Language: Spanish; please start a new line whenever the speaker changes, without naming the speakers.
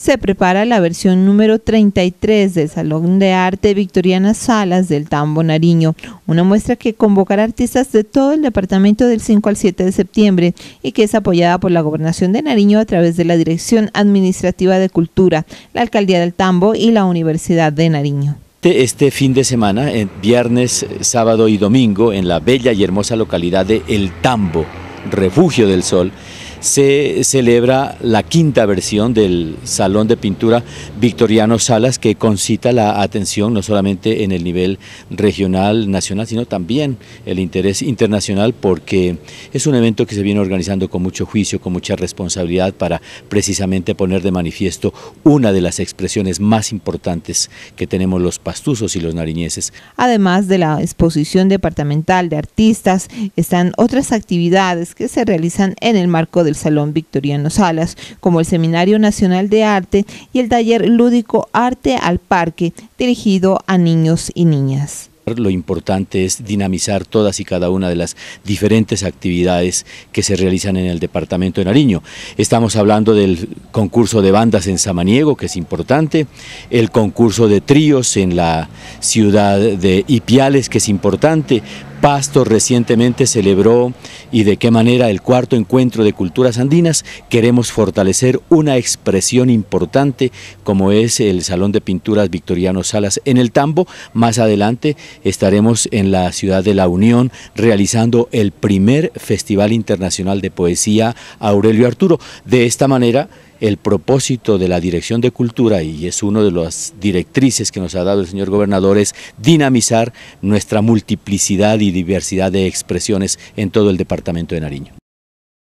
se prepara la versión número 33 del Salón de Arte Victoriana Salas del Tambo Nariño, una muestra que convocará artistas de todo el departamento del 5 al 7 de septiembre y que es apoyada por la Gobernación de Nariño a través de la Dirección Administrativa de Cultura, la Alcaldía del Tambo y la Universidad de Nariño.
Este fin de semana, viernes, sábado y domingo, en la bella y hermosa localidad de El Tambo, Refugio del Sol, se celebra la quinta versión del Salón de Pintura Victoriano Salas que concita la atención no solamente en el nivel regional, nacional, sino también el interés internacional porque es un evento que se viene organizando con mucho juicio, con mucha responsabilidad para precisamente poner de manifiesto una de las expresiones más importantes que tenemos los pastuzos y los nariñeses.
Además de la exposición departamental de artistas, están otras actividades que se realizan en el marco de del Salón Victoriano Salas, como el Seminario Nacional de Arte y el taller lúdico Arte al Parque, dirigido a niños y niñas.
Lo importante es dinamizar todas y cada una de las diferentes actividades que se realizan en el departamento de Nariño. Estamos hablando del concurso de bandas en Samaniego, que es importante, el concurso de tríos en la ciudad de Ipiales, que es importante, Pasto recientemente celebró y de qué manera el cuarto encuentro de culturas andinas. Queremos fortalecer una expresión importante como es el Salón de Pinturas Victoriano Salas en el Tambo. Más adelante estaremos en la ciudad de La Unión realizando el primer Festival Internacional de Poesía Aurelio Arturo. De esta manera el propósito de la Dirección de Cultura, y es una de las directrices que nos ha dado el señor gobernador, es dinamizar nuestra multiplicidad y diversidad de expresiones en todo el departamento de Nariño.